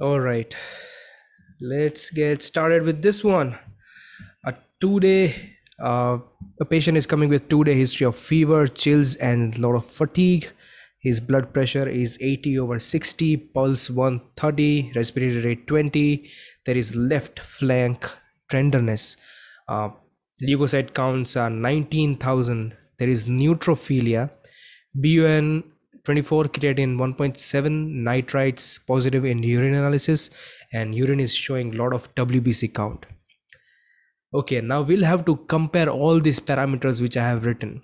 All right, let's get started with this one. A two day, uh, a patient is coming with two day history of fever, chills, and a lot of fatigue. His blood pressure is 80 over 60, pulse 130, respiratory rate 20. There is left flank tenderness. Uh, leukocyte counts are 19,000. There is neutrophilia. BUN 24 creatine 1.7 nitrites positive in urine analysis and urine is showing a lot of WBC count. Okay, now we'll have to compare all these parameters which I have written.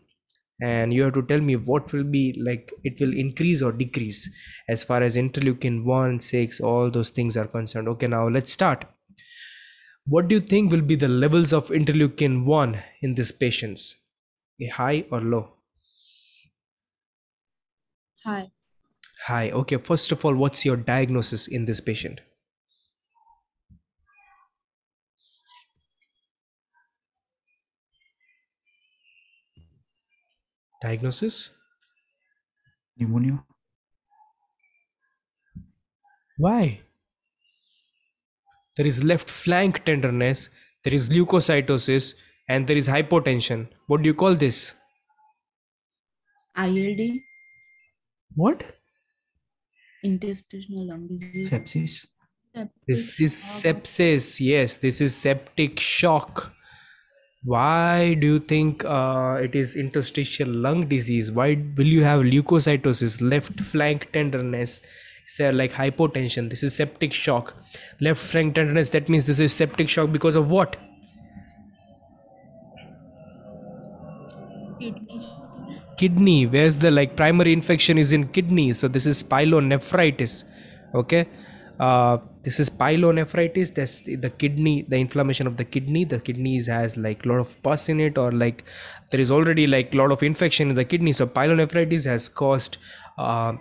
And you have to tell me what will be like it will increase or decrease as far as interleukin 1 6 all those things are concerned. Okay now let's start. What do you think will be the levels of interleukin 1 in these patients? High or low Hi. high okay first of all what's your diagnosis in this patient? Diagnosis? Pneumonia. Why? There is left flank tenderness there is leukocytosis and there is hypotension. What do you call this? ILD, what? Intestinal lung disease. sepsis. This is sepsis. Yes this is septic shock. Why do you think uh, it is interstitial lung disease? Why will you have leukocytosis left flank tenderness? Say like hypotension. This is septic shock. Left flank tenderness that means this is septic shock because of what kidney where's the like primary infection is in kidney. So this is pyelonephritis okay? Uh, this is pyelonephritis that's the kidney the inflammation of the kidney. The kidneys has like a lot of pus in it or like there is already like a lot of infection in the kidney. So pyelonephritis has caused uh,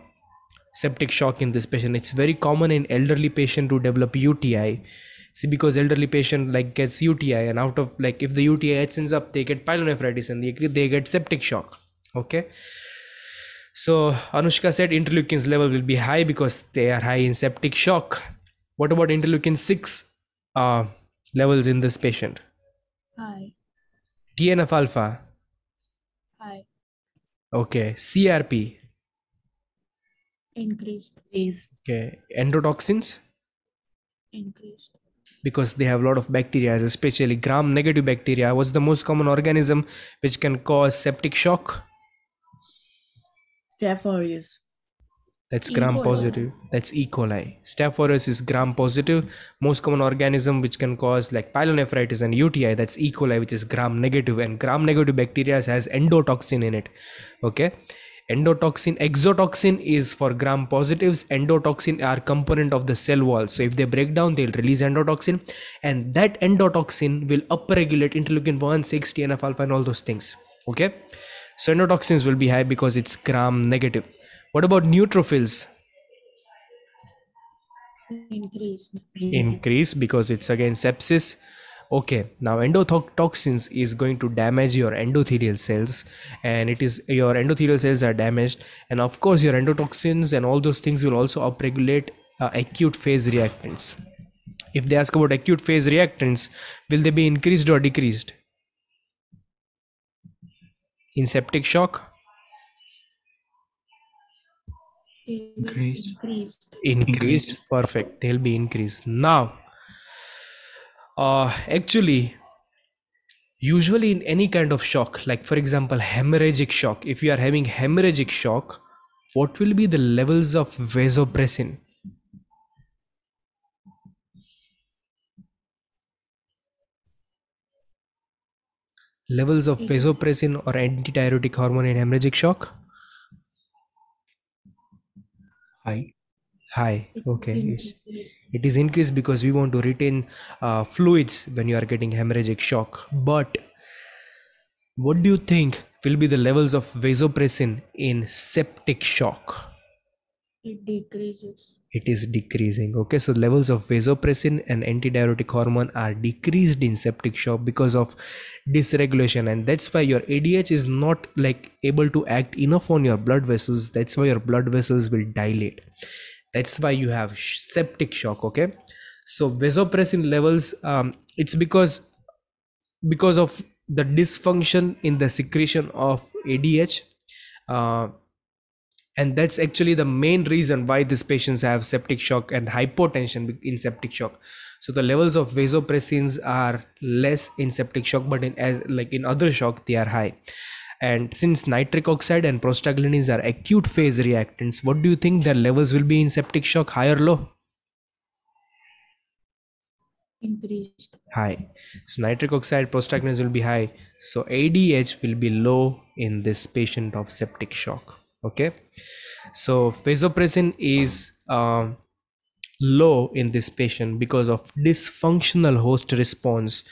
septic shock in this patient. It's very common in elderly patient to develop uti see because elderly patient like gets uti and out of like if the uti ends up they get pyelonephritis and they, they get septic shock okay so anushka said interleukins level will be high because they are high in septic shock what about interleukin 6 uh, levels in this patient High. tnf alpha High. okay crp Increased. Please. okay endotoxins Increased. because they have a lot of bacteria especially gram negative bacteria what's the most common organism which can cause septic shock Staph aureus. that's gram positive. That's e coli. Staph aureus is gram positive. Most common organism which can cause like pyelonephritis and uti that's e coli which is gram negative. negative and gram negative bacteria has endotoxin in it. Okay? Endotoxin exotoxin is for gram positives. Endotoxin are component of the cell wall. So if they break down they'll release endotoxin. And that endotoxin will upregulate interleukin 1 6 tnf alpha and all those things. Okay so endotoxins will be high because it's gram negative. What about neutrophils? Increase. increase because it's again sepsis. Okay now endotoxins is going to damage your endothelial cells and it is your endothelial cells are damaged and of course your endotoxins and all those things will also upregulate uh, acute phase reactants. If they ask about acute phase reactants will they be increased or decreased in septic shock Increased. Increased. increased Increased. perfect they'll be increased now uh actually usually in any kind of shock like for example hemorrhagic shock if you are having hemorrhagic shock what will be the levels of vasopressin levels of vasopressin or antidiuretic hormone in hemorrhagic shock? High high okay. it is increased because we want to retain uh, fluids when you are getting hemorrhagic shock. But what do you think will be the levels of vasopressin in septic shock? It decreases. It is decreasing. Okay so levels of vasopressin and antidiuretic hormone are decreased in septic shock because of dysregulation and that's why your adh is not like able to act enough on your blood vessels. That's why your blood vessels will dilate. That's why you have septic shock okay? So vasopressin levels um, it's because because of the dysfunction in the secretion of adh uh, and that's actually the main reason why these patients have septic shock and hypotension in septic shock. So the levels of vasopressins are less in septic shock but in as like in other shock they are high. And since nitric oxide and prostaglandins are acute phase reactants what do you think their levels will be in septic shock high or low? Increased. high. So nitric oxide prostaglandins will be high. So adh will be low in this patient of septic shock okay? So vasopressin is um, low in this patient because of dysfunctional host response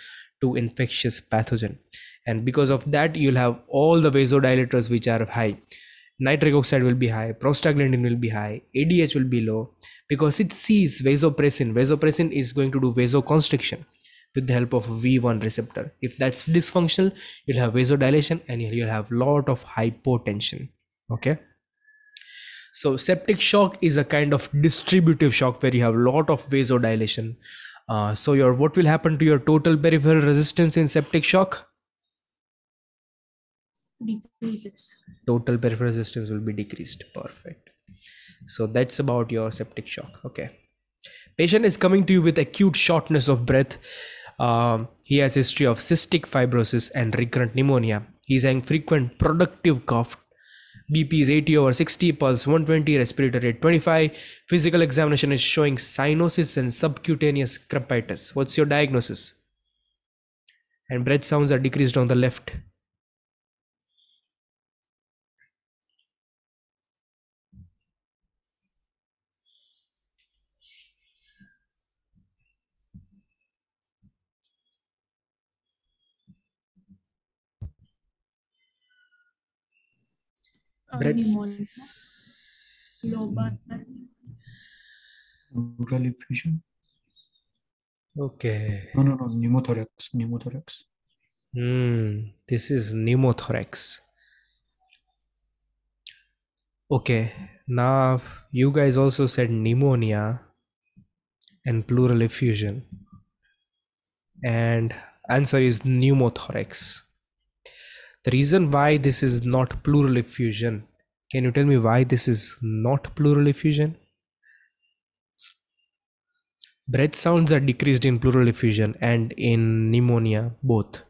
to infectious pathogen. And because of that you'll have all the vasodilators which are high. Nitric oxide will be high prostaglandin will be high adh will be low. Because it sees vasopressin. Vasopressin is going to do vasoconstriction with the help of v1 receptor. If that's dysfunctional you'll have vasodilation and you'll have lot of hypotension okay. So septic shock is a kind of distributive shock where you have a lot of vasodilation. Uh, so your what will happen to your total peripheral resistance in septic shock? Decreases. total peripheral resistance will be decreased. Perfect. So that's about your septic shock. Okay. Patient is coming to you with acute shortness of breath. Um, he has history of cystic fibrosis and recurrent pneumonia. He's having frequent productive cough bp is 80 over 60 pulse 120 respiratory rate 25 physical examination is showing cyanosis and subcutaneous crepitus what's your diagnosis? And breath sounds are decreased on the left Breath pneumonia. Low. Pleural effusion. okay No, no, no. Pneumothorax. Pneumothorax. Hmm, this is pneumothorax. Okay, now you guys also said pneumonia and pleural effusion. And answer is pneumothorax. The reason why this is not pleural effusion, can you tell me why this is not pleural effusion? Breath sounds are decreased in pleural effusion and in pneumonia both.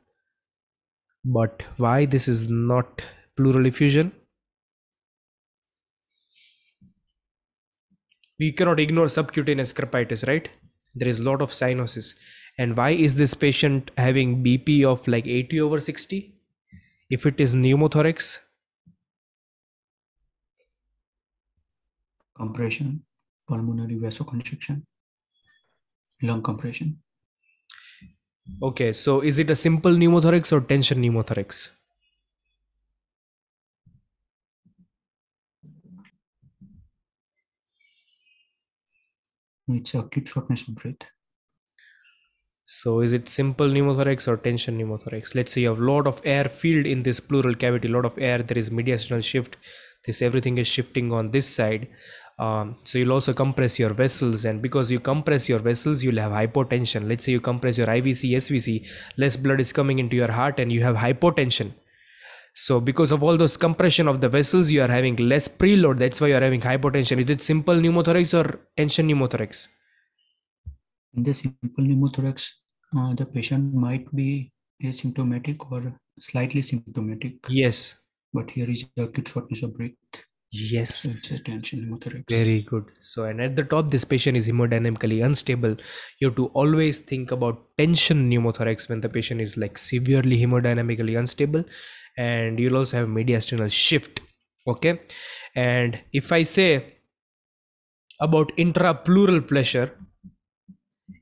But why this is not pleural effusion? We cannot ignore subcutaneous crepitus right? There is a lot of cyanosis. And why is this patient having bp of like 80 over 60 if it is pneumothorax Compression. Pulmonary vasoconstriction. Lung compression. okay so is it a simple pneumothorax or tension pneumothorax It's acute shortness of breath. So is it simple pneumothorax or tension pneumothorax? Let's say you have a lot of air filled in this pleural cavity, lot of air, there is mediastinal shift. This everything is shifting on this side. Um, so you'll also compress your vessels, and because you compress your vessels, you'll have hypotension. Let's say you compress your IVC, SVC, less blood is coming into your heart, and you have hypotension. So because of all those compression of the vessels, you are having less preload. That's why you are having hypotension. Is it simple pneumothorax or tension pneumothorax? In the simple pneumothorax, uh, the patient might be asymptomatic or slightly symptomatic, Yes. but here is acute shortness of breath. Yes. So it's a tension pneumothorax. Very good. So, and at the top, this patient is hemodynamically unstable. You have to always think about tension pneumothorax when the patient is like severely hemodynamically unstable, and you'll also have mediastinal shift. Okay, and if I say about intrapleural pressure,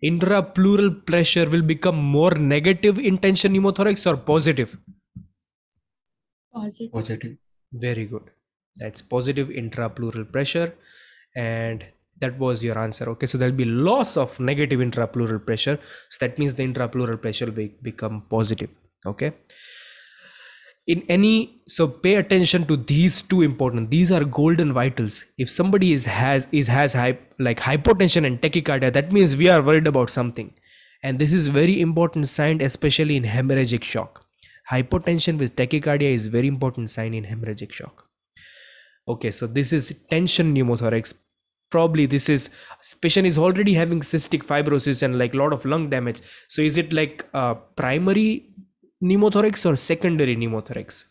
intrapleural pressure will become more negative in tension pneumothorax or positive. Positive. Positive. Very good. That's positive intrapleural pressure. And that was your answer. Okay, so there'll be loss of negative intrapleural pressure. So that means the intrapleural pressure will become positive. Okay. In any so pay attention to these two important these are golden vitals. If somebody is has is has like hypotension and tachycardia that means we are worried about something. And this is very important sign especially in hemorrhagic shock. Hypotension with tachycardia is very important sign in hemorrhagic shock. Okay so this is tension pneumothorax. Probably this is patient is already having cystic fibrosis and like lot of lung damage. So is it like uh, primary pneumothorax or secondary pneumothorax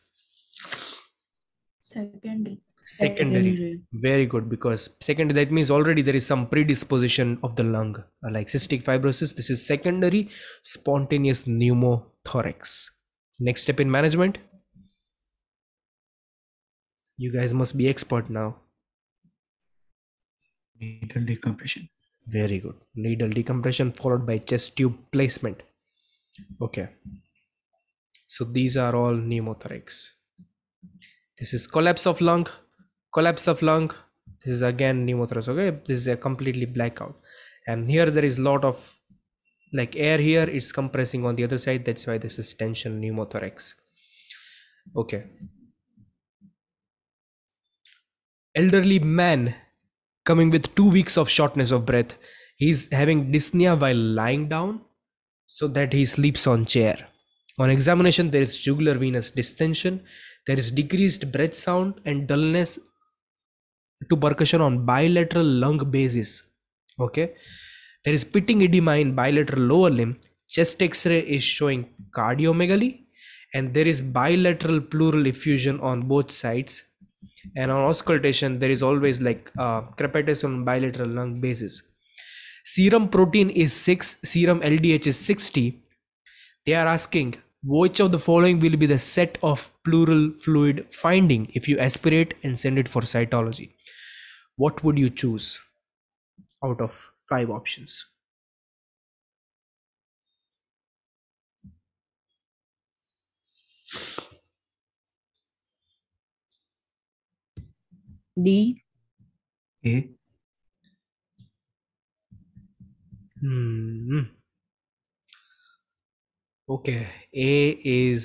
Secondary. secondary. Very good because secondary that means already there is some predisposition of the lung like cystic fibrosis. This is secondary spontaneous pneumothorax. Next step in management? You guys must be expert now. Needle decompression. very good. Needle decompression followed by chest tube placement. Okay so these are all pneumothorax this is collapse of lung collapse of lung. This is again pneumothorax okay? This is a completely blackout. And here there is lot of like air here it's compressing on the other side. That's why this is tension pneumothorax okay. Elderly man coming with two weeks of shortness of breath. He's having dyspnea while lying down so that he sleeps on chair on examination there is jugular venous distension there is decreased breath sound and dullness to percussion on bilateral lung basis okay? There is pitting edema in bilateral lower limb. Chest x-ray is showing cardiomegaly and there is bilateral pleural effusion on both sides. And on auscultation there is always like uh, crepitus on bilateral lung basis serum protein is 6 serum ldh is 60 they are asking which of the following will be the set of pleural fluid finding if you aspirate and send it for cytology what would you choose out of five options D. A. Hmm. Okay, A is.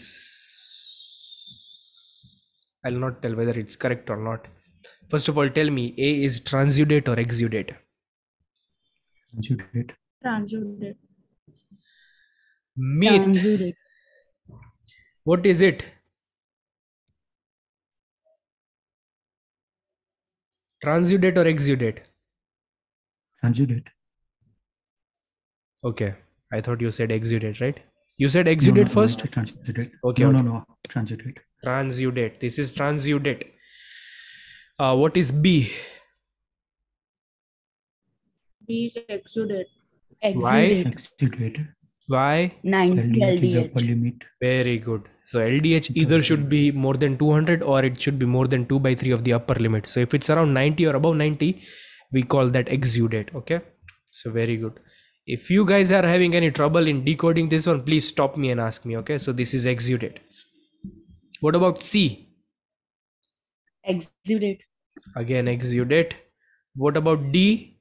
I'll not tell whether it's correct or not. First of all, tell me A is transudate or exudate? Conjugate. Transudate. Myth. Transudate. What is it? Transudate or exudate? Conjugate. Okay, I thought you said exudate, right? You said No, exudate no, no, first? it's a Transudate. Okay, No, okay. no, no. Transudate. Transudate. This is transudate. Uh, what is B? B is exudate. Why? Exudate. Exudate. Why? 90 LDH is upper LDH. limit. Very good. So LDH either should be more than 200 or it should be more than 2 by 3 of the upper limit. So if it's around 90 or above 90, we call that exudate. Okay. So very good. If you guys are having any trouble in decoding this one, please stop me and ask me. Okay. So this is exudate. What about C? Exudate. Again, exudate. What about D?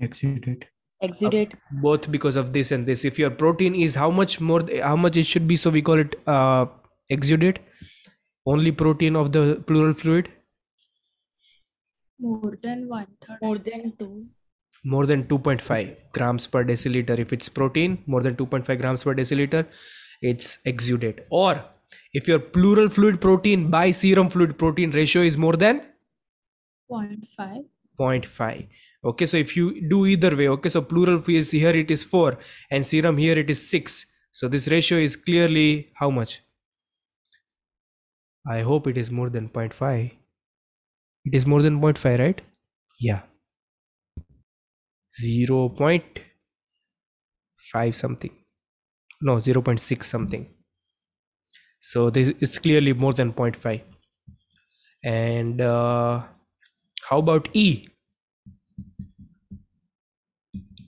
Exudate. Exudate. Both because of this and this. If your protein is how much more, how much it should be, so we call it uh, exudate. Only protein of the pleural fluid. More than one third. More than two. More than 2.5 grams per deciliter. If it's protein more than 2.5 grams per deciliter it's exudate. Or if your pleural fluid protein by serum fluid protein ratio is more than Point five. 0.5 okay so if you do either way okay so pleural is here it is 4 and serum here it is 6 so this ratio is clearly how much? I hope it is more than 0.5 it is more than 0.5 right? Yeah 0.5 something. No 0.6 something. So this it's clearly more than 0.5 and uh, how about e?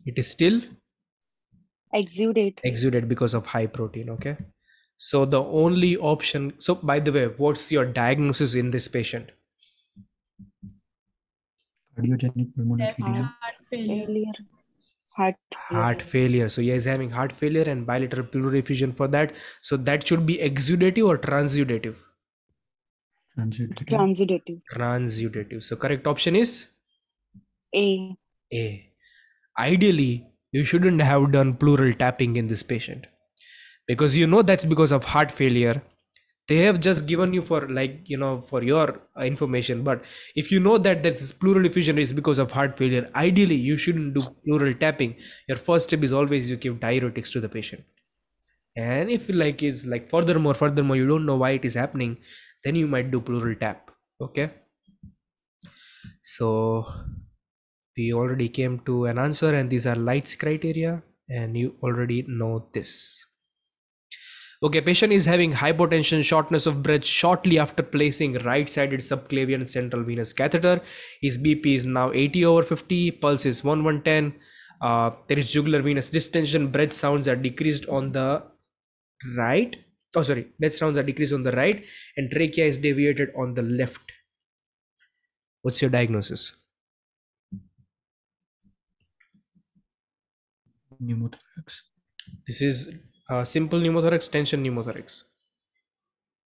It is still exudate exudate because of high protein okay? So the only option so by the way what's your diagnosis in this patient Cardiogenic pulmonary edema. Heart failure. failure Heart. heart failure. failure so he is having heart failure and bilateral pleural effusion for that so that should be exudative or transudative Transudative. Transudative. transudative so correct option is A. a ideally you shouldn't have done pleural tapping in this patient because you know that's because of heart failure they have just given you for like you know for your uh, information. But if you know that that's pleural effusion is because of heart failure ideally you shouldn't do pleural tapping. Your first step is always you give diuretics to the patient. And if like is like furthermore furthermore you don't know why it is happening then you might do pleural tap okay? So we already came to an answer and these are Light's criteria and you already know this okay patient is having hypotension shortness of breath shortly after placing right sided subclavian central venous catheter. His bp is now 80 over 50 pulse is 1110 uh, there is jugular venous distension breath sounds are decreased on the right. Oh sorry breath sounds are decreased on the right and trachea is deviated on the left. What's your diagnosis? Pneumothorax. This is uh, simple pneumothorax, tension pneumothorax.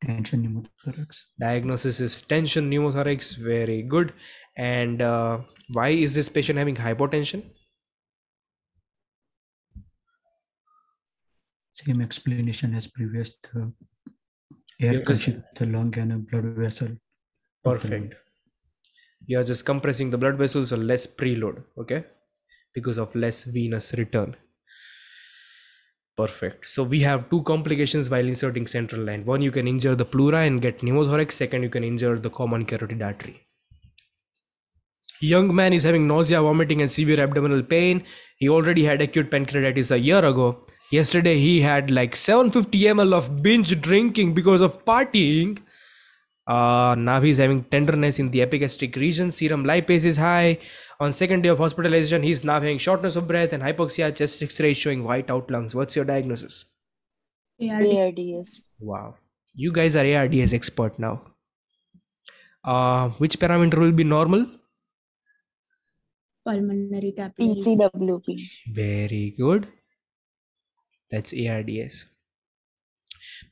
Tension pneumothorax. Diagnosis is tension pneumothorax. Very good. And uh, why is this patient having hypotension? Same explanation as previous. The air the lung and a blood vessel. of the lung. Perfect. You are just compressing the blood vessels, so less preload. Okay, because of less venous return. Perfect. So we have two complications while inserting central line. One, you can injure the pleura and get pneumothorax. Second, you can injure the common carotid artery. Young man is having nausea, vomiting, and severe abdominal pain. He already had acute pancreatitis a year ago. Yesterday, he had like 750 ml of binge drinking because of partying. Uh, now he's having tenderness in the epigastric region. Serum lipase is high. On second day of hospitalization, he's now having shortness of breath and hypoxia. Chest X-ray showing white out lungs. What's your diagnosis? ARDS. Wow, you guys are ARDS expert now. Uh, which parameter will be normal? Pulmonary capillary. PCWP. Very good. That's ARDS.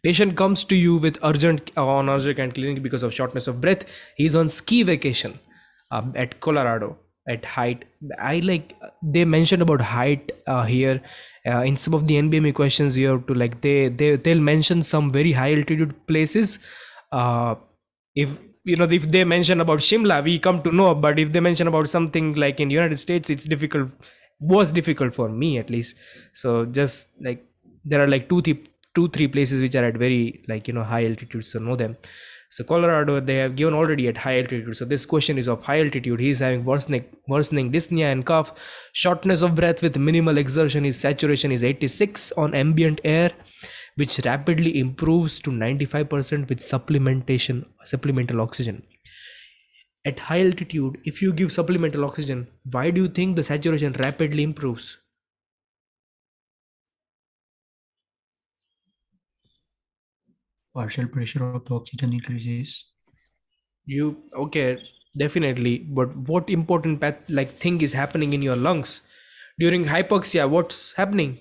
Patient comes to you with urgent uh, on urgent and clinic because of shortness of breath. He's on ski vacation um, at Colorado at height. I like they mentioned about height uh, here uh, in some of the NBME questions. You have to like they they they'll mention some very high altitude places. Uh, if you know if they mention about Shimla, we come to know. But if they mention about something like in United States, it's difficult. Was difficult for me at least. So just like there are like two th- two three places which are at very like you know high altitude. So know them. So Colorado they have given already at high altitude. So this question is of high altitude. He's having worsening worsening dyspnea and cough, shortness of breath with minimal exertion. His saturation is 86 on ambient air which rapidly improves to 95% with supplementation supplemental oxygen at high altitude if you give supplemental oxygen why do you think the saturation rapidly improves Partial pressure of the oxygen increases. you okay definitely. But what important path like thing is happening in your lungs? During hypoxia what's happening?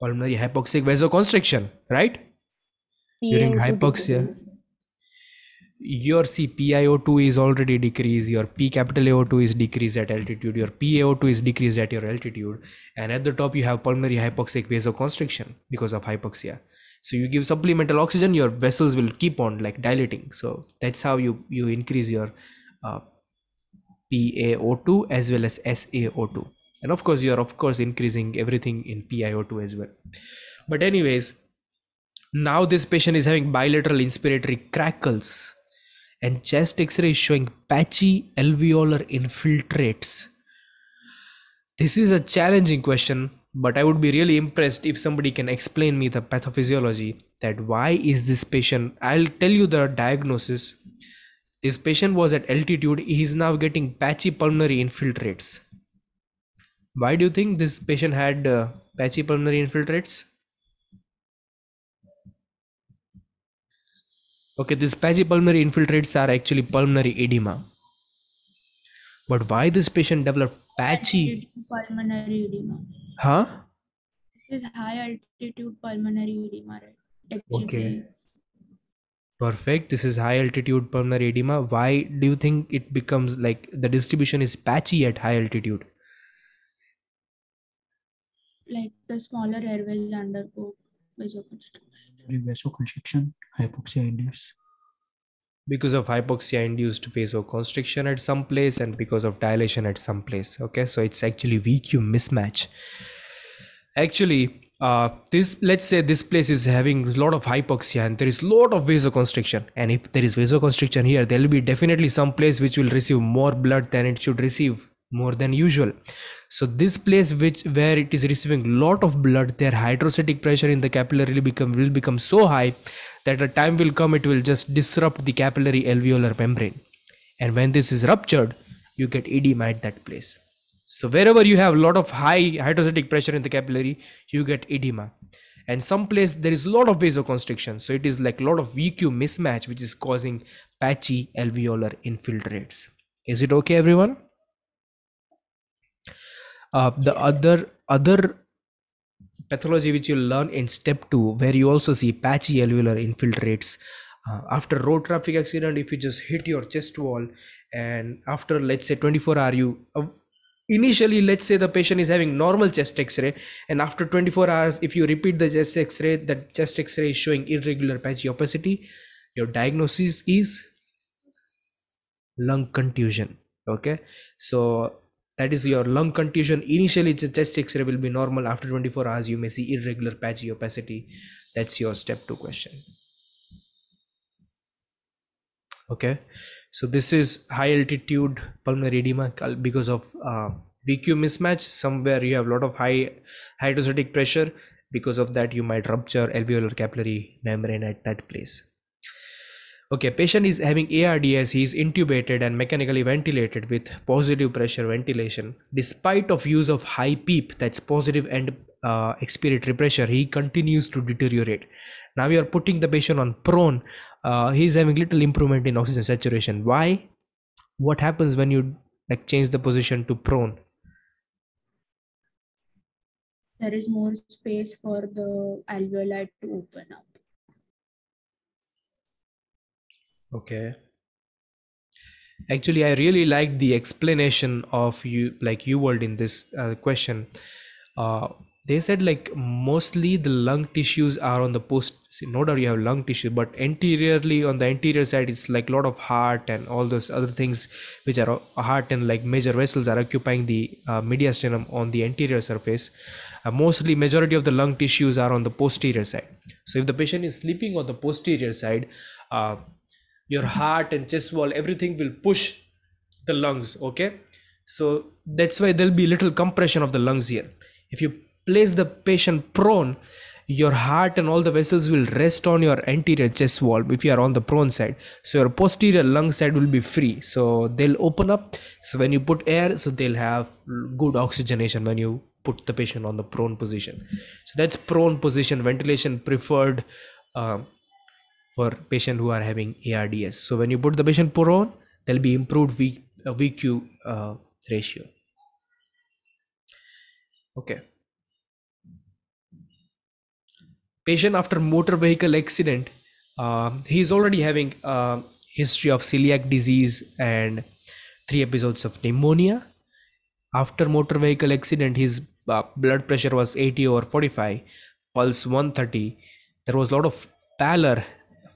Pulmonary hypoxic vasoconstriction right? During hypoxia. Your C PiO2 is already decreased, your P capital AO2 is decreased at altitude, your PaO2 is decreased at your altitude, and at the top you have pulmonary hypoxic vasoconstriction because of hypoxia. So you give supplemental oxygen, your vessels will keep on like dilating. So that's how you you increase your uh, PaO2 as well as SaO2, and of course you are of course increasing everything in PiO2 as well. But anyways, now this patient is having bilateral inspiratory crackles and chest x-ray is showing patchy alveolar infiltrates. This is a challenging question but i would be really impressed if somebody can explain me the pathophysiology that why is this patient i'll tell you the diagnosis. This patient was at altitude he is now getting patchy pulmonary infiltrates. Why do you think this patient had uh, patchy pulmonary infiltrates Okay, these patchy pulmonary infiltrates are actually pulmonary edema. But why this patient developed patchy? Pulmonary edema. Huh? This is high altitude pulmonary edema, right? Okay. Perfect. This is high altitude pulmonary edema. Why do you think it becomes like the distribution is patchy at high altitude? Like the smaller airways undergo vasoconstriction. Vasoconstriction, hypoxia induced. Because of hypoxia induced vasoconstriction at some place and because of dilation at some place. Okay, so it's actually VQ mismatch. Actually, uh, this let's say this place is having a lot of hypoxia and there is a lot of vasoconstriction. And if there is vasoconstriction here, there will be definitely some place which will receive more blood than it should receive more than usual. So this place which where it is receiving a lot of blood their hydrostatic pressure in the capillary become will become so high that a time will come it will just disrupt the capillary alveolar membrane. And when this is ruptured you get edema at that place. So wherever you have a lot of high hydrostatic pressure in the capillary you get edema. And some place there is a lot of vasoconstriction. So it is like a lot of vq mismatch which is causing patchy alveolar infiltrates. Is it okay everyone uh, the other other pathology which you'll learn in step 2 where you also see patchy alveolar infiltrates. Uh, after road traffic accident if you just hit your chest wall and after let's say 24 hour you uh, initially let's say the patient is having normal chest x-ray and after 24 hours if you repeat the chest x-ray that chest x-ray is showing irregular patchy opacity. Your diagnosis is lung contusion okay? So that is your lung contusion. Initially it's a chest x-ray will be normal. After 24 hours you may see irregular patchy opacity. That's your step 2 question. Okay? So this is high altitude pulmonary edema because of uh, vq mismatch. Somewhere you have a lot of high hydrostatic pressure. Because of that you might rupture alveolar capillary membrane at that place okay patient is having ards he is intubated and mechanically ventilated with positive pressure ventilation. Despite of use of high peep that's positive and uh, expiratory pressure he continues to deteriorate. Now we are putting the patient on prone. Uh, he is having little improvement in oxygen saturation. Why? What happens when you like change the position to prone? There is more space for the alveoli to open up. Okay. Actually i really like the explanation of you like UWorld in this uh, question. Uh, they said like mostly the lung tissues are on the post see, no doubt you have lung tissue but anteriorly on the anterior side it's like a lot of heart and all those other things which are uh, heart and like major vessels are occupying the uh, mediastinum on the anterior surface. Uh, mostly majority of the lung tissues are on the posterior side. So if the patient is sleeping on the posterior side uh, your heart and chest wall everything will push the lungs okay? So that's why there'll be little compression of the lungs here. If you place the patient prone your heart and all the vessels will rest on your anterior chest wall if you are on the prone side. So your posterior lung side will be free. So they'll open up. So when you put air so they'll have good oxygenation when you put the patient on the prone position. So that's prone position ventilation preferred um, for patient who are having ARDS. So when you put the patient prone, there'll be improved v, uh, VQ uh, ratio. Okay. Patient after motor vehicle accident, uh, he is already having a history of celiac disease and three episodes of pneumonia. After motor vehicle accident, his uh, blood pressure was 80 over 45, pulse 130. There was a lot of pallor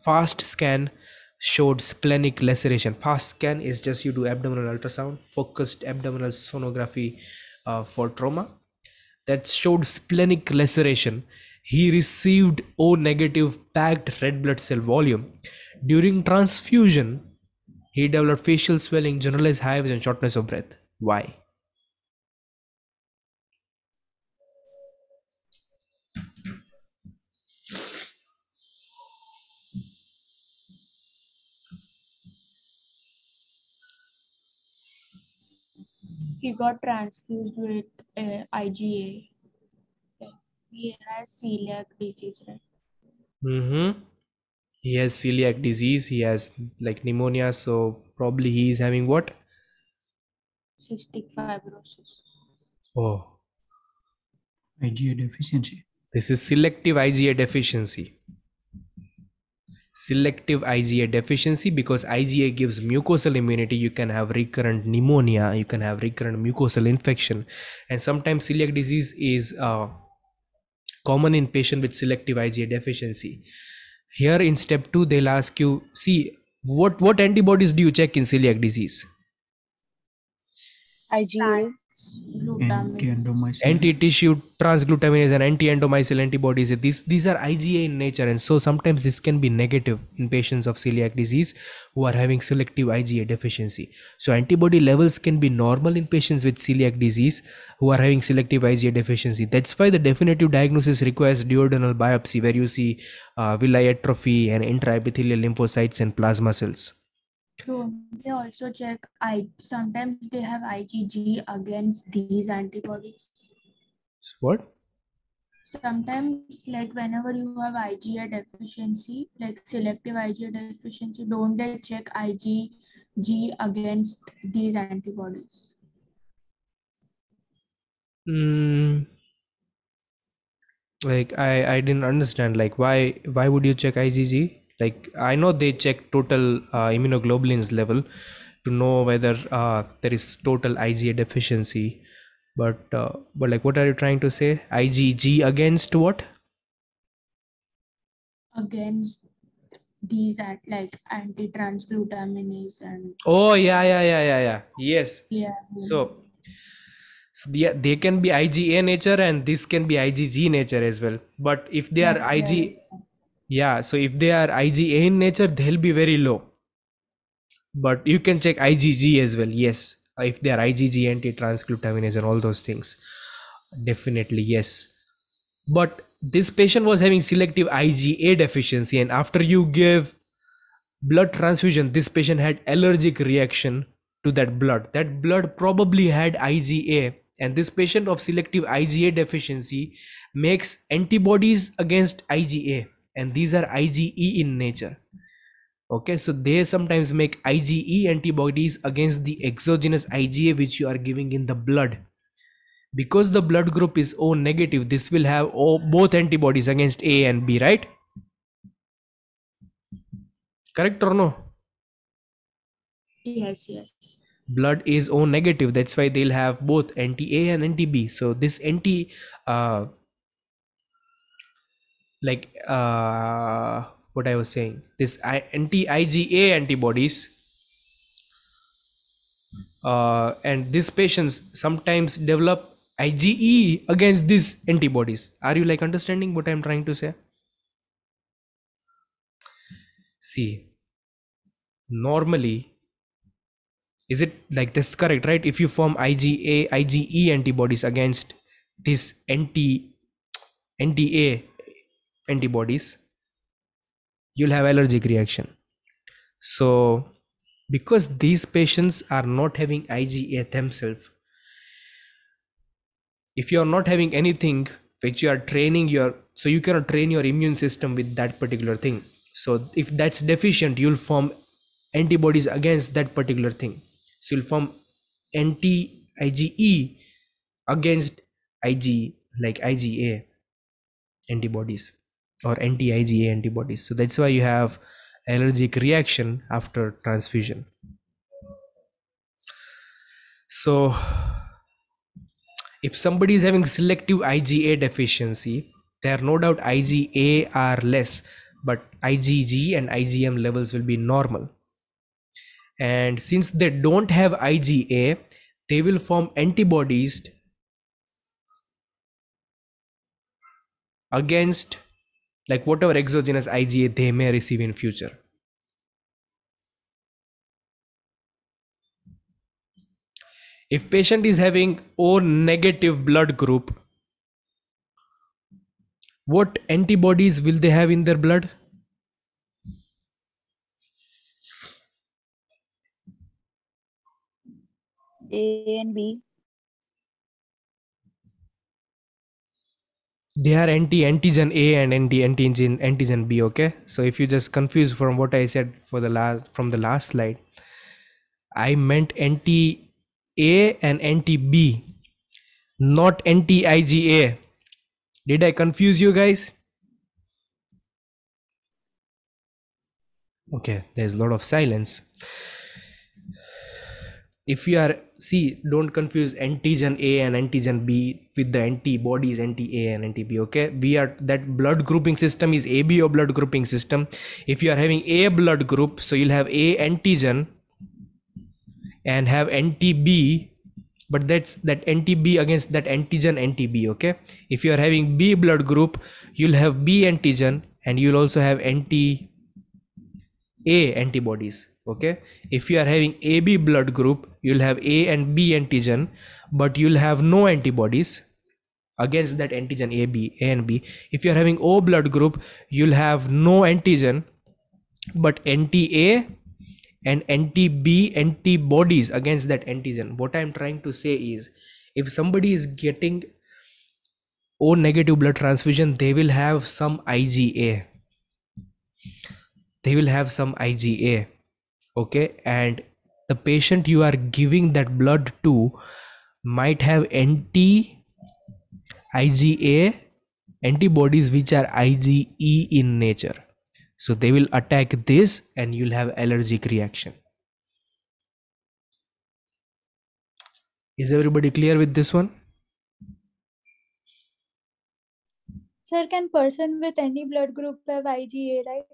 fast scan showed splenic laceration. Fast scan is just you do abdominal ultrasound focused abdominal sonography uh, for trauma. That showed splenic laceration. He received o negative packed red blood cell volume. During transfusion he developed facial swelling generalized hives and shortness of breath. Why He got transfused with uh, IgA. Okay. He has celiac disease, right? Mm-hmm. He has celiac disease. He has like pneumonia. So probably he is having what? cystic fibrosis. Oh, IgA deficiency. this is selective IgA deficiency. Selective IgA deficiency because IgA gives mucosal immunity. You can have recurrent pneumonia, you can have recurrent mucosal infection, and sometimes celiac disease is uh, common in patient with selective IgA deficiency. Here in step two, they'll ask you, see, what what antibodies do you check in celiac disease? IgA, Glutamin. Anti-endomycin. Anti-tissue transglutaminase and anti-endomycin antibodies. These these are IgA in nature and so sometimes this can be negative in patients of celiac disease who are having selective IgA deficiency. So antibody levels can be normal in patients with celiac disease who are having selective IgA deficiency. That's why the definitive diagnosis requires duodenal biopsy where you see uh, villi atrophy and intraepithelial lymphocytes and plasma cells Don't they also check I sometimes they have IgG against these antibodies. What Sometimes like whenever you have IgA deficiency, like selective IgA deficiency, don't they check IgG against these antibodies? Mm, like I I didn't understand like why why would you check IgG? Like I know they check total uh, immunoglobulins level to know whether uh, there is total IgA deficiency, but uh, but like what are you trying to say? IgG against what? against these at like anti-transglutaminase and Oh yeah yeah yeah yeah yeah yes. yeah So so they, they can be IgA nature and this can be IgG nature as well. But if they are Yeah, IG Yeah, so if they are IgA in nature, they'll be very low. But you can check IgG as well. Yes, uh, if they are IgG anti-transglutaminase and all those things, definitely yes. But this patient was having selective IgA deficiency, and after you give blood transfusion, this patient had allergic reaction to that blood. That blood probably had IgA, and this patient of selective IgA deficiency makes antibodies against IgA, and these are IgE in nature. Okay, so they sometimes make IgE antibodies against the exogenous IgA which you are giving in the blood. Because the blood group is O negative, this will have O, both antibodies against A and B, right? Correct or no? yes yes blood is O negative. That's why they'll have both anti A and anti B. So this anti, uh, like uh, what I was saying, this anti IgA antibodies, uh, and these patients sometimes develop IgE against these antibodies. Are you like understanding what I'm trying to say? See, normally is it like this correct right if you form iga ige antibodies against this anti anti-a antibodies you'll have allergic reaction. So because these patients are not having iga themselves if you are not having anything which you are training your so you cannot train your immune system with that particular thing. So if that's deficient you'll form antibodies against that particular thing. So you'll form anti IgE against Ig like IgA antibodies or anti IgA antibodies. So that's why you have allergic reaction after transfusion. So if somebody is having selective IgA deficiency, there are no doubt IgA are less, but IgG and IgM levels will be normal and since they don't have IgA, they will form antibodies against like whatever exogenous IgA they may receive in future. If patient is having O negative blood group, what antibodies will they have in their blood? A and B, they are anti antigen a and anti antigen antigen b okay so if you just confused from what i said for the last from the last slide i meant anti A and anti B, not anti IgA. Did I confuse you guys? Okay, there's a lot of silence. If you are, see, don't confuse antigen A and antigen B with the antibodies anti A and anti B. Okay, we are that blood grouping system is ABO blood grouping system. If you are having A blood group, so you'll have A antigen and have anti B but that's that anti B against that antigen anti B okay if you are having B blood group you'll have B antigen and you'll also have anti A antibodies okay if you are having AB blood group you'll have A and B antigen but you'll have no antibodies against that antigen AB A and B if you are having O blood group you'll have no antigen but anti A and anti B antibodies against that antigen. What I'm trying to say is if somebody is getting O negative blood transfusion, they will have some IgA. They will have some IgA. Okay. And the patient you are giving that blood to might have anti IgA antibodies which are IgE in nature so they will attack this and you'll have allergic reaction is everybody clear with this one Sir, can person with any blood group have IgA, right?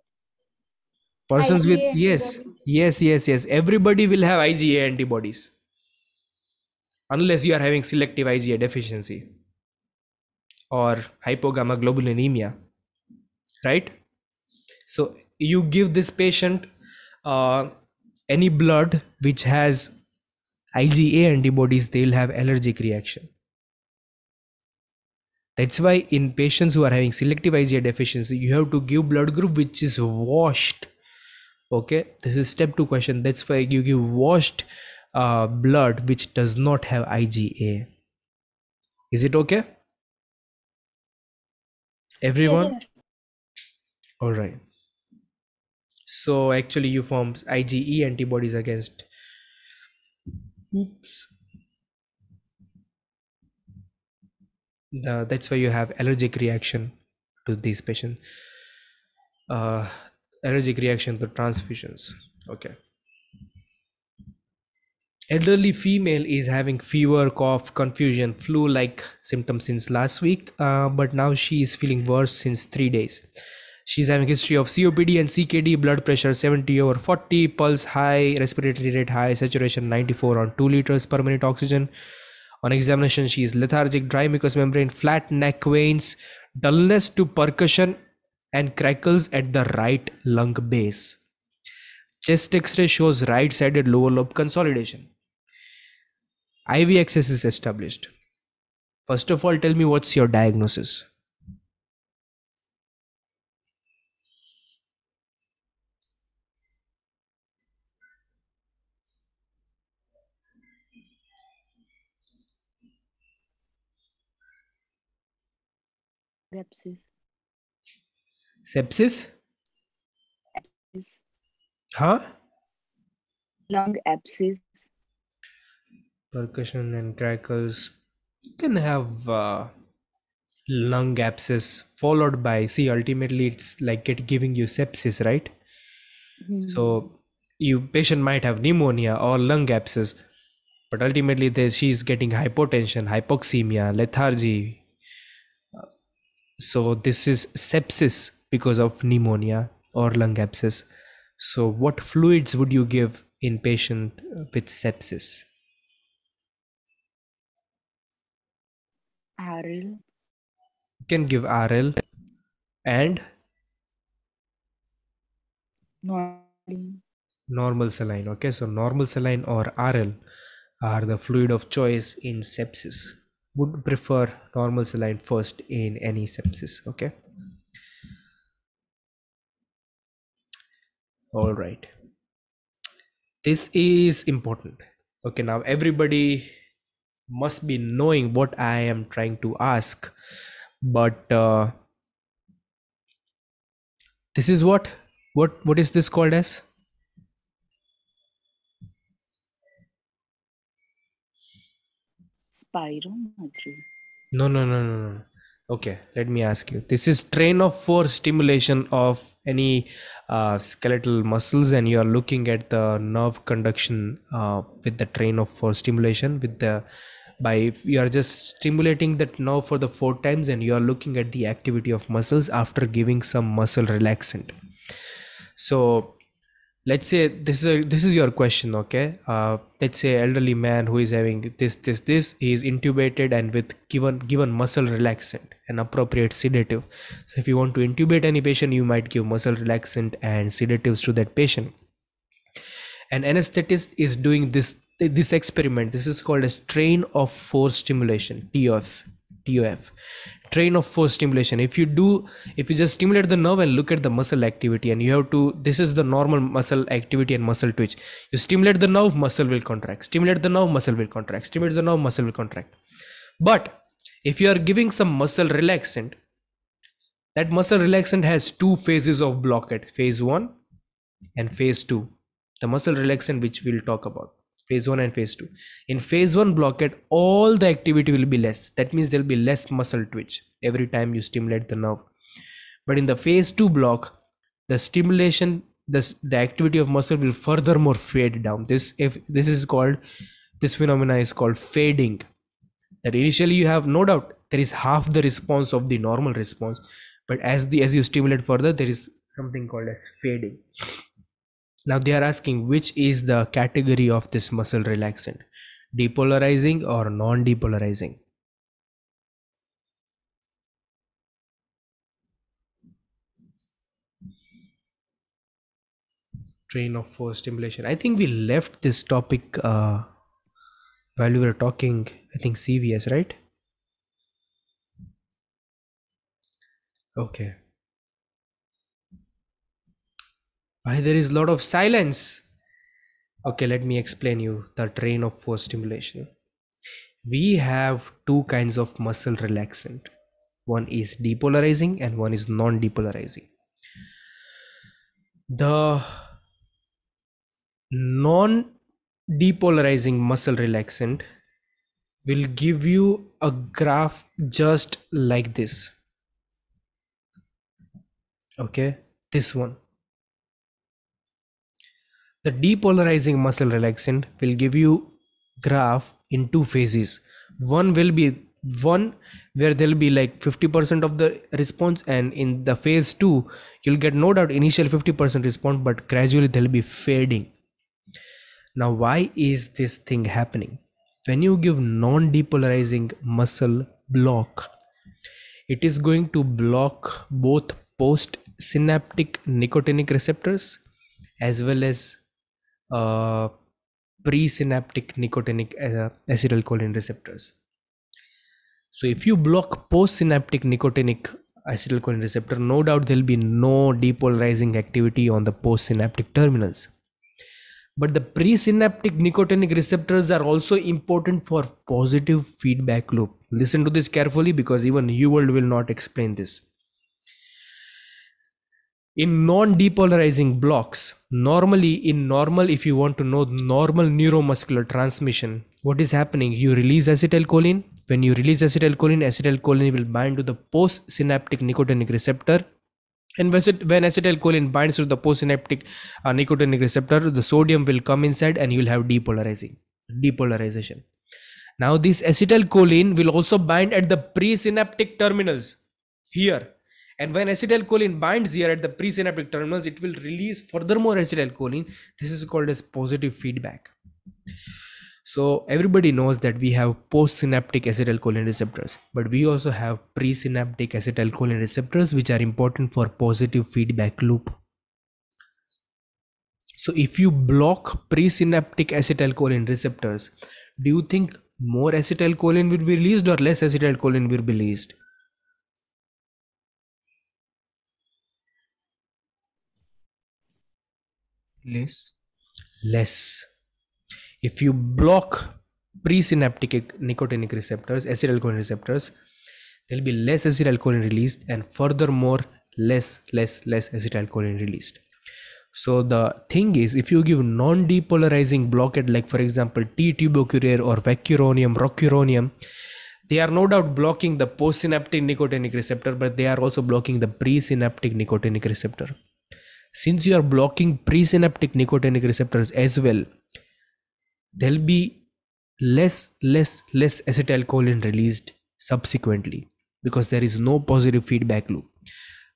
Persons with IgA yes yes yes yes. Everybody will have IgA antibodies. Unless you are having selective IgA deficiency or hypogammaglobulinemia right? So you give this patient uh, any blood which has IgA antibodies they'll have allergic reaction. That's why in patients who are having selective IgA deficiency you have to give blood group which is washed okay this is step 2 question. That's why you give washed uh, blood which does not have IgA is it okay? Everyone? Yes, all right. So actually you form IgE antibodies against oops the, that's why you have allergic reaction to these patient uh, allergic reaction to transfusions. Okay. Elderly female is having fever cough confusion flu like symptoms since last week uh, but now she is feeling worse since three days. She's having history of copd and ckd blood pressure 70 over 40 pulse high respiratory rate high saturation 94 on 2 liters per minute oxygen. On examination, she is lethargic, dry mucous membrane, flat neck veins, dullness to percussion, and crackles at the right lung base. Chest x ray shows right sided lower lobe consolidation. IV access is established. First of all, tell me what's your diagnosis? Sepsis. Sepsis? Is Huh? Lung abscess. Percussion and crackles. You can have uh, lung abscess followed by, see, ultimately it's like it giving you sepsis, right? Hmm. so you patient might have pneumonia or lung abscess but ultimately there she's getting hypotension hypoxemia lethargy Uh, so this is sepsis because of pneumonia or lung abscess. So what fluids would you give in patient with sepsis? RL. you can give rl and Normal. normal saline okay? So normal saline or rl are the fluid of choice in sepsis. Would prefer normal saline first in any sepsis okay all right this is important okay now everybody must be knowing what i am trying to ask but uh, this is what what what is this called as spirometry. No, no, no, no, no. Okay, let me ask you. This is train of four stimulation of any uh, skeletal muscles, and you are looking at the nerve conduction uh, with the train of four stimulation. With the by you are just stimulating that nerve for the four times, and you are looking at the activity of muscles after giving some muscle relaxant. So let's say this is a, this is your question okay? Uh, let's say elderly man who is having this this this he is intubated and with given given muscle relaxant an appropriate sedative. So if you want to intubate any patient you might give muscle relaxant and sedatives to that patient. An anesthetist is doing this this experiment. This is called as train of four stimulation tof tof train of four stimulation. If you do if you just stimulate the nerve and look at the muscle activity and you have to this is the normal muscle activity and muscle twitch. You stimulate the nerve muscle will contract. Stimulate the nerve muscle will contract. Stimulate the nerve muscle will contract. But if you are giving some muscle relaxant that muscle relaxant has two phases of blockade phase 1 and phase 2 the muscle relaxant which we'll talk about phase 1 and phase 2 in phase 1 blockade all the activity will be less. That means there'll be less muscle twitch every time you stimulate the nerve. But in the phase 2 block the stimulation this the activity of muscle will furthermore fade down. This if this is called this phenomena is called fading. That initially you have no doubt there is half the response of the normal response but as the as you stimulate further there is something called as fading now they are asking which is the category of this muscle relaxant depolarizing or non-depolarizing? Train of four stimulation. I think we left this topic uh, while we were talking i think cvs right? Okay why there is a lot of silence. Okay let me explain you the train of four stimulation. We have two kinds of muscle relaxant. One is depolarizing and one is non-depolarizing. The non depolarizing muscle relaxant will give you a graph just like this. Okay this one the depolarizing muscle relaxant will give you graph in two phases. One will be one where there'll be like 50% of the response and in the phase 2 you'll get no doubt initial 50% response but gradually they'll be fading. Now why is this thing happening? When you give non-depolarizing muscle block it is going to block both post synaptic nicotinic receptors as well as uh, presynaptic nicotinic uh, acetylcholine receptors. So if you block postsynaptic nicotinic acetylcholine receptor no doubt there'll be no depolarizing activity on the postsynaptic terminals. But the presynaptic nicotinic receptors are also important for positive feedback loop. Listen to this carefully because even UWorld will not explain this in non-depolarizing blocks normally in normal if you want to know normal neuromuscular transmission what is happening? You release acetylcholine. When you release acetylcholine acetylcholine will bind to the postsynaptic nicotinic receptor. And when acetylcholine binds to the postsynaptic uh, nicotinic receptor the sodium will come inside and you will have depolarizing depolarization. Now this acetylcholine will also bind at the presynaptic terminals here and when acetylcholine binds here at the presynaptic terminals it will release furthermore acetylcholine. This is called as positive feedback. So everybody knows that we have postsynaptic acetylcholine receptors but we also have presynaptic acetylcholine receptors which are important for positive feedback loop. So if you block presynaptic acetylcholine receptors do you think more acetylcholine will be released or less acetylcholine will be released less. Less. If you block presynaptic nicotinic receptors acetylcholine receptors there'll be less acetylcholine released and furthermore less less less acetylcholine released. So the thing is, if you give non-depolarizing blockade, like for example, T-tubocurare or vecuronium, rocuronium, they are no doubt blocking the postsynaptic nicotinic receptor, but they are also blocking the presynaptic nicotinic receptor. Since you are blocking presynaptic nicotinic receptors as well, there'll be less, less, less acetylcholine released subsequently because there is no positive feedback loop.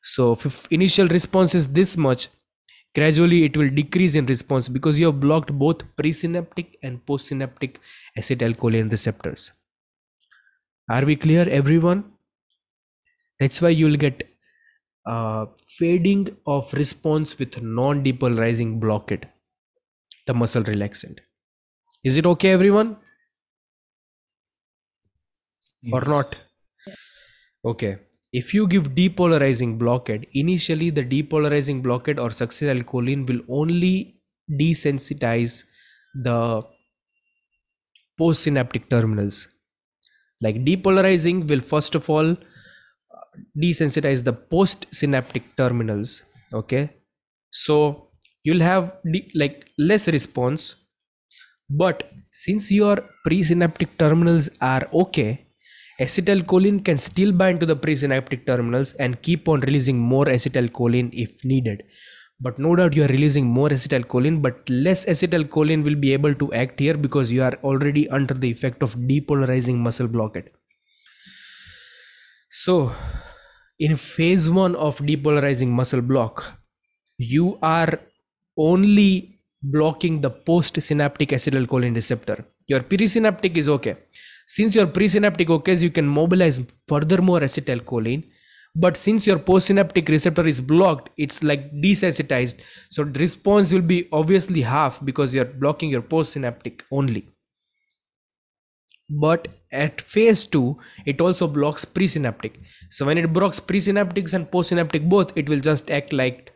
So if initial response is this much, gradually it will decrease in response because you have blocked both presynaptic and postsynaptic acetylcholine receptors. Are we clear, everyone? That's why you'll get uh, fading of response with non-depolarizing blockade, the muscle relaxant. Is it okay, everyone, or not? Okay. If you give depolarizing blockade, initially the depolarizing blockade or succinylcholine will only desensitize the postsynaptic terminals. Like depolarizing will first of all desensitize the postsynaptic terminals. Okay. So you'll have de- like less response, but since your presynaptic terminals are okay, acetylcholine can still bind to the presynaptic terminals and keep on releasing more acetylcholine if needed. But no doubt you are releasing more acetylcholine, but less acetylcholine will be able to act here because you are already under the effect of depolarizing muscle blockade. So, in phase one of depolarizing muscle block, you are only blocking the postsynaptic acetylcholine receptor. Your presynaptic is okay. Since your presynaptic occurs, you can mobilize furthermore acetylcholine. But since your postsynaptic receptor is blocked, it's like desensitized. So the response will be obviously half because you're blocking your postsynaptic only. But at phase two, it also blocks presynaptic. So when it blocks presynaptics and postsynaptic both, it will just act like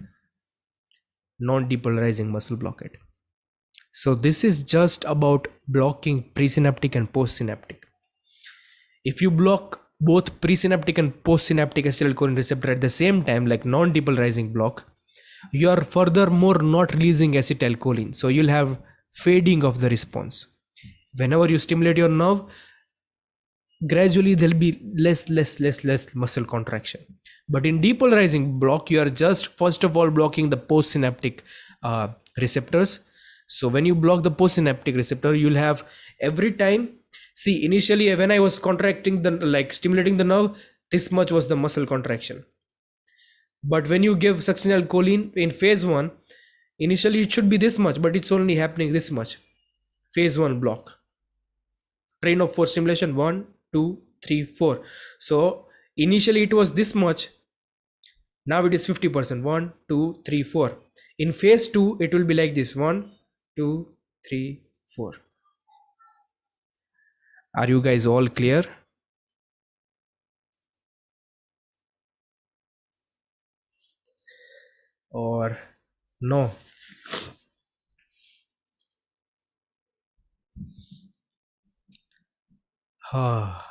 non-depolarizing muscle blockade. So this is just about blocking presynaptic and postsynaptic. If you block both presynaptic and postsynaptic acetylcholine receptor at the same time, like non-depolarizing block, you are furthermore not releasing acetylcholine. So you'll have fading of the response. Whenever you stimulate your nerve, gradually there'll be less, less, less, less muscle contraction. But in depolarizing block, you are just first of all blocking the postsynaptic uh, receptors. So when you block the postsynaptic receptor, you'll have every time. See, initially when I was contracting the like stimulating the nerve, this much was the muscle contraction. But when you give succinylcholine in phase one, initially it should be this much, but it's only happening this much. Phase one block. Train of four stimulation one, two, three, four. So initially it was this much. Now it is 50%. One, two, three, four. In phase two, it will be like this one, two, three, four. Are you guys all clear? Or no?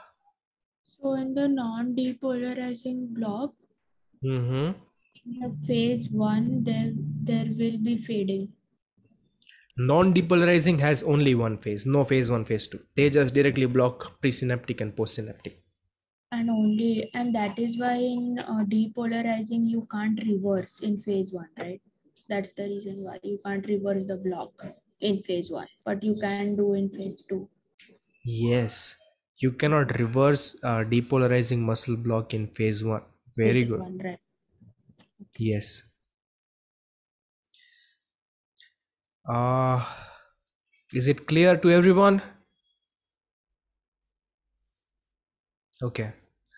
So in the non-depolarizing block, mm-hmm. in the phase one, there there will be fading. Non-depolarizing has only one phase, no phase one, phase two. They just directly block presynaptic and postsynaptic. And only and that is why in uh, depolarizing you can't reverse in phase one, right? That's the reason why you can't reverse the block in phase one, but you can do in phase two. Yes, you cannot reverse uh, depolarizing muscle block in phase one. Very Phase good. One, right? Yes. Uh, is it clear to everyone? Okay.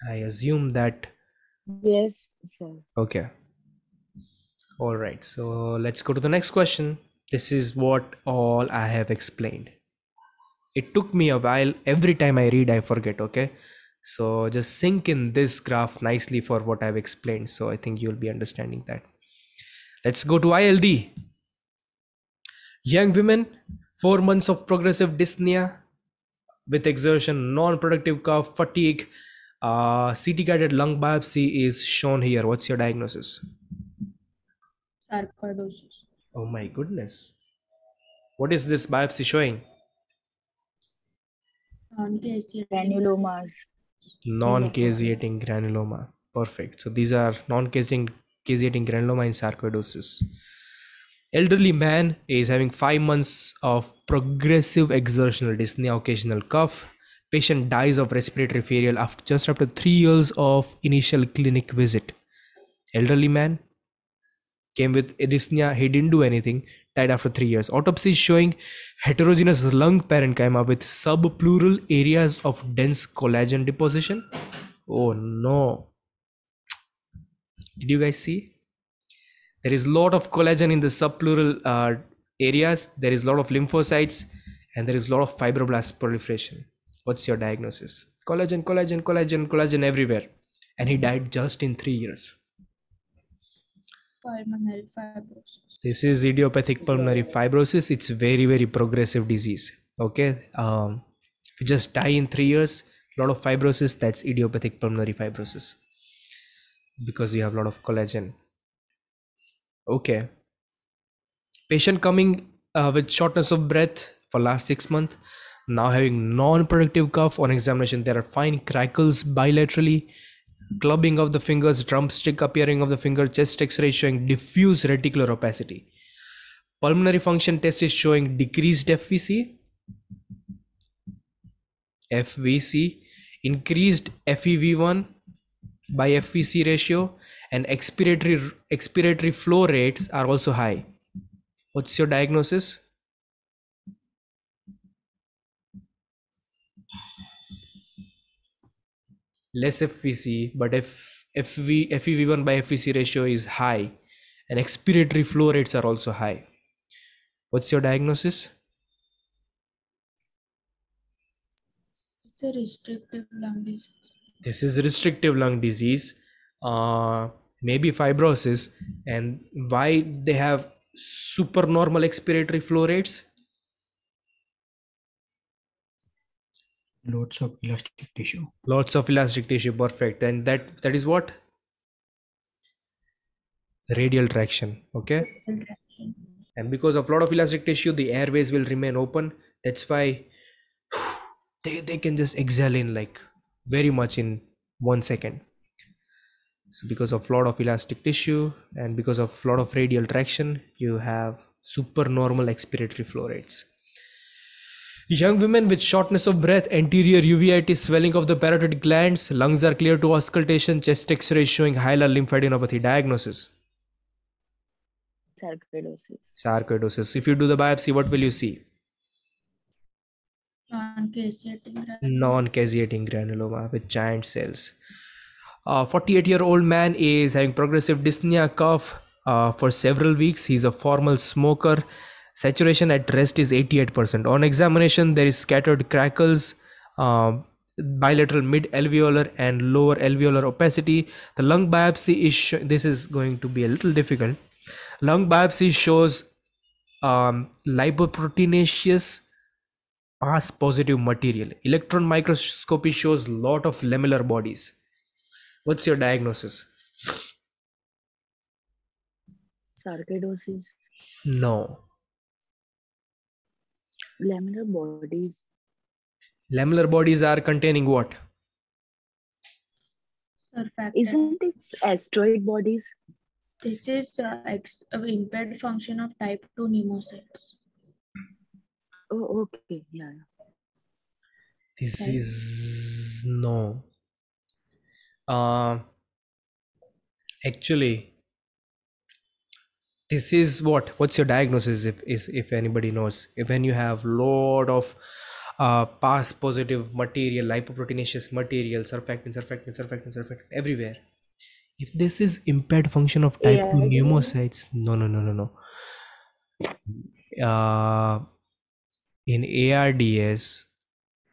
I assume that. Yes, sir. Okay. All right. So let's go to the next question. This is what all I have explained. It took me a while. Every time I read, I forget. Okay. So just sink in this graph nicely for what I've explained. So I think you'll be understanding that. Let's go to ILD. Young women, four months of progressive dyspnea with exertion, non productive cough, fatigue. Uh, CT guided lung biopsy is shown here. What's your diagnosis? Sarcoidosis. Oh my goodness. What is this biopsy showing? Non-caseating Granulomas. Non-caseating granuloma. Perfect. So these are non-caseating caseating granuloma in sarcoidosis. Elderly man is having five months of progressive exertional dyspnea, occasional cough. Patient dies of respiratory failure after just after three years of initial clinic visit. Elderly man came with dyspnea. He didn't do anything. Died after three years. Autopsy showing heterogeneous lung parenchyma with subpleural areas of dense collagen deposition. Oh no! Did you guys see? There is a lot of collagen in the subpleural uh, areas. There is a lot of lymphocytes, and there is a lot of fibroblast proliferation. What's your diagnosis? Collagen, collagen, collagen, collagen everywhere, and he died just in three years. Pulmonary fibrosis. This is idiopathic pulmonary fibrosis. It's very very progressive disease. Okay, um, if you just die in three years, a lot of fibrosis. That's idiopathic pulmonary fibrosis because you have a lot of collagen. Okay. Patient coming uh, with shortness of breath for last six months. Now having non-productive cough on examination. There are fine crackles bilaterally, clubbing of the fingers, drumstick appearing of the finger, chest X-ray showing diffuse reticular opacity. Pulmonary function test is showing decreased FVC, FVC, increased FEV1 by FVC ratio, and expiratory expiratory flow rates are also high. What's your diagnosis? Less FVC, but if FV, FEV1 by FVC ratio is high, and expiratory flow rates are also high. What's your diagnosis? Restrictive lung disease. this is restrictive lung disease uh, maybe fibrosis and why they have supernormal expiratory flow rates Lots of elastic tissue. lots of elastic tissue perfect. And that that is what? Radial traction okay? Contraction. and because of lot of elastic tissue the airways will remain open. That's why they, they can just exhale in like very much in one second. So because of lot of elastic tissue and because of lot of radial traction you have supernormal expiratory flow rates young women with shortness of breath anterior uveitis swelling of the parotid glands lungs are clear to auscultation chest x-ray showing hilar lymphadenopathy diagnosis Sarcoidosis. sarcoidosis if you do the biopsy what will you see Non-caseating granuloma. granuloma with giant cells. A 48 year old man is having progressive dyspnea cough uh, for several weeks. He's a formal smoker. Saturation at rest is 88%. On examination, there is scattered crackles, uh, bilateral mid alveolar and lower alveolar opacity. The lung biopsy is, this is going to be a little difficult. Lung biopsy shows um, lipoproteinaceous PAS positive material. Electron microscopy shows lot of lamellar bodies. What's your diagnosis? Sarcoidosis. No. Laminar bodies. Lamellar bodies are containing what? Surfactant. Isn't it asteroid bodies? This is uh, ex- uh, impaired function of type 2 pneumocytes. Oh, okay. Yeah. This Right. is no. Uh, actually, this is what? What's your diagnosis? If is if anybody knows, if when you have a lot of uh, PAS positive material, lipoproteinaceous material, surfactant, surfactant, surfactant, surfactant everywhere. If this is impaired function of type 2 pneumocytes, no, no, no, no, no. Uh, in ARDS,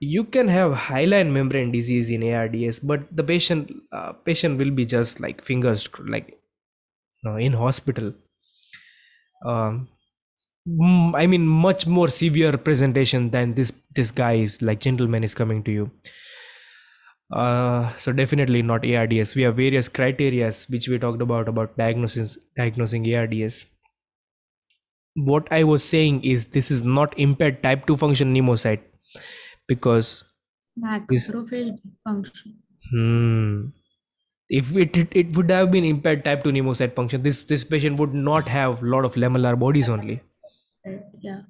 you can have hyaline membrane disease in ARDS, but the patient uh, patient will be just like fingers like you know, in hospital. Um, I mean, much more severe presentation than this this guy is like gentleman is coming to you. Uh, so definitely not ARDS. We have various criterias which we talked about about diagnosis diagnosing ARDS. what I was saying is this is not impaired type 2 function pneumocyte because Macrophage function. hmm, if it, it it would have been impaired type 2 pneumocyte function, this this patient would not have a lot of lamellar bodies only. Yeah.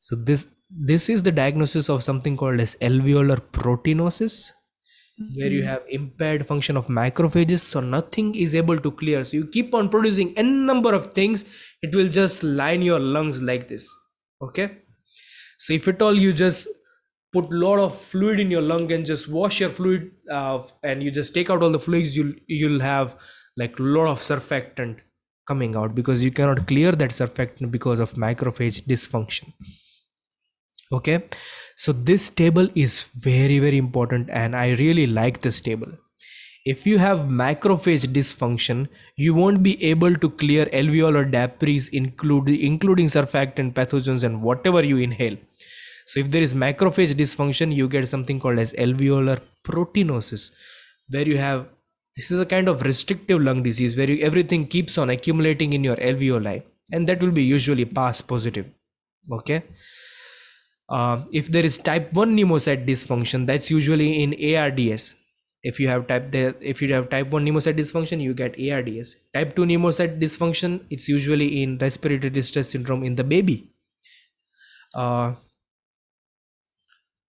So this this is the diagnosis of something called as alveolar proteinosis. where you Mhm. have impaired function of macrophages so nothing is able to clear so you keep on producing n number of things it will just line your lungs like this okay so if at all you just put a lot of fluid in your lung and just wash your fluid uh, and you just take out all the fluids you'll you'll have like a lot of surfactant coming out because you cannot clear that surfactant because of macrophage dysfunction. Okay? So this table is very very important and i really like this table. If you have macrophage dysfunction you won't be able to clear alveolar debris include, including surfactant pathogens and whatever you inhale so if there is macrophage dysfunction you get something called as alveolar proteinosis where you have this is a kind of restrictive lung disease where you, everything keeps on accumulating in your alveoli and that will be usually PAS positive okay? Uh, if there is type 1 pneumocyte dysfunction that's usually in ards if you have type there if you have type 1 pneumocyte dysfunction you get ards type 2 pneumocyte dysfunction it's usually in respiratory distress syndrome in the baby. Uh,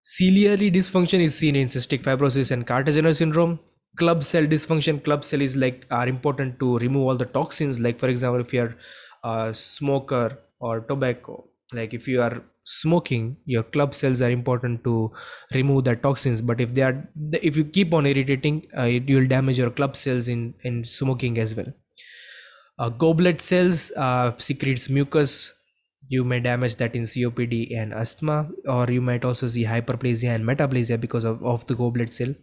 ciliary dysfunction is seen in cystic fibrosis and carter syndrome. Club cell dysfunction club cell is like are important to remove all the toxins. Like for example if you're a smoker or tobacco like if you are smoking your club cells are important to remove the toxins. But if they are if you keep on irritating uh, it will damage your club cells in in smoking as well. Uh, goblet cells uh, secretes mucus you may damage that in copd and asthma or you might also see hyperplasia and metaplasia because of, of the goblet cell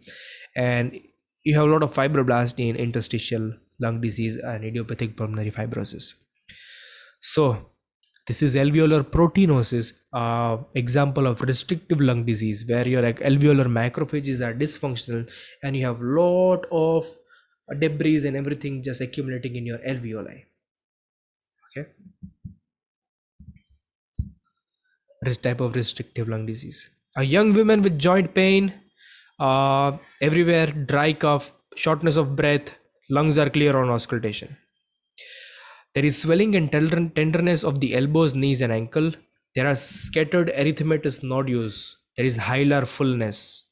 and you have a lot of fibroblast in interstitial lung disease and idiopathic pulmonary fibrosis so this is alveolar proteinosis, uh, example of restrictive lung disease where your alveolar macrophages are dysfunctional and you have a lot of debris and everything just accumulating in your alveoli. Okay. This type of restrictive lung disease. A young woman with joint pain, uh, everywhere, dry cough, shortness of breath, lungs are clear on auscultation. There is swelling and tenderness of the elbows, knees, and ankle. There are scattered erythematous nodules. There is hilar fullness.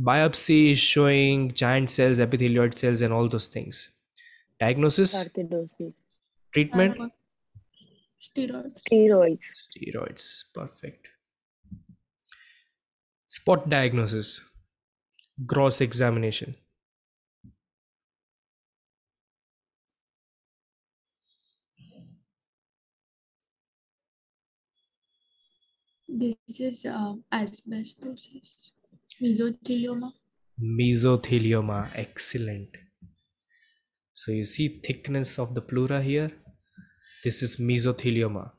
Biopsy is showing giant cells, epithelioid cells, and all those things. Diagnosis, Sarcoidosis. treatment, Steroids. Steroids. steroids. Perfect. Spot diagnosis, gross examination. This is uh, asbestosis. Mesothelioma. Mesothelioma, excellent. So you see thickness of the pleura here. This is mesothelioma.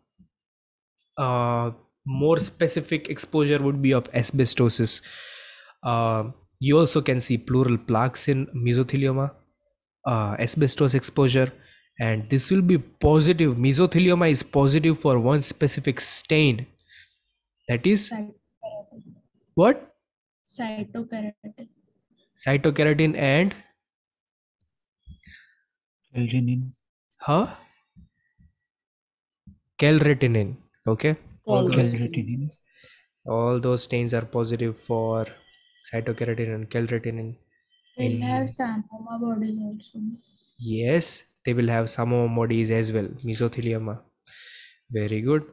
Uh, more specific exposure would be of asbestosis. Uh, you also can see pleural plaques in mesothelioma, uh, asbestos exposure, and this will be positive. Mesothelioma is positive for one specific stain. That is Cytokeratin. what? Cytokeratin. Cytokeratin and L-renin. huh? Calretinin. Okay. All those, Calretinin. all those stains are positive for cytokeratin and calretinin. Will In- have psammoma bodies also. Yes, they will have some bodies as well. Mesothelioma. Very good.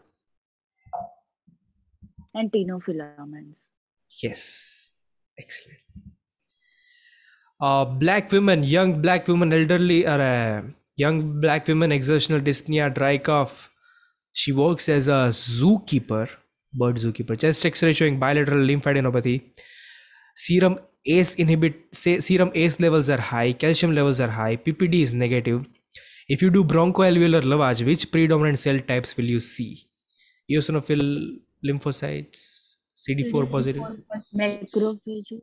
And tonofilaments. Yes. Excellent. Uh, black women, young black women, elderly, or uh, young black women, exertional dyspnea, dry cough. She works as a zookeeper, bird zookeeper. Chest X-ray showing bilateral lymphadenopathy. Serum ACE inhibit. Say, serum ACE levels are high. Calcium levels are high. PPD is negative. If you do bronchoalveolar lavage, which predominant cell types will you see? Eosinophil lymphocytes, CD4 positive. Macrophages.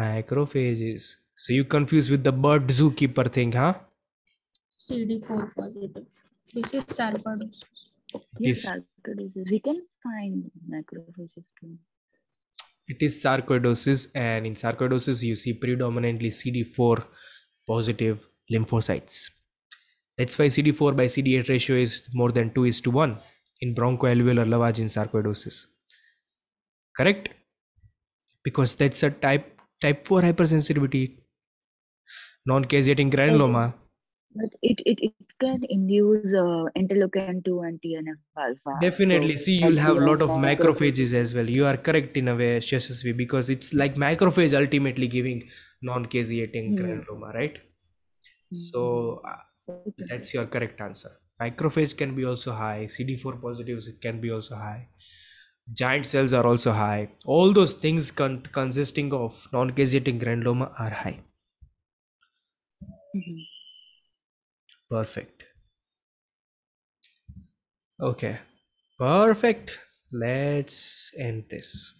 Macrophages. So you confuse with the bird zookeeper thing, huh? CD4 positive. This is sarcoidosis. Yes, sarcoidosis. We can find macrophages too. It is sarcoidosis, and in sarcoidosis, you see predominantly CD4 positive lymphocytes. That's why CD4 by CD8 ratio is more than 2 is to 1 in bronchoalveolar lavage in sarcoidosis. Correct? Because that's a type type 4 hypersensitivity, non-caseating granuloma. But it, it, it can induce uh, interleukin 2 and TNF alpha. Definitely. So See, you'll have a lot of macrophages as well. You are correct in a way, Shashasvi, because it's like macrophage ultimately giving non-caseating Hmm. granuloma, right? Mhm. So uh, that's your correct answer. Macrophage can be also high. CD4 positives can be also high. Giant cells are also high. All those things con- consisting of non-caseating granuloma are high. Mhm. Perfect. Okay. Perfect. Let's end this.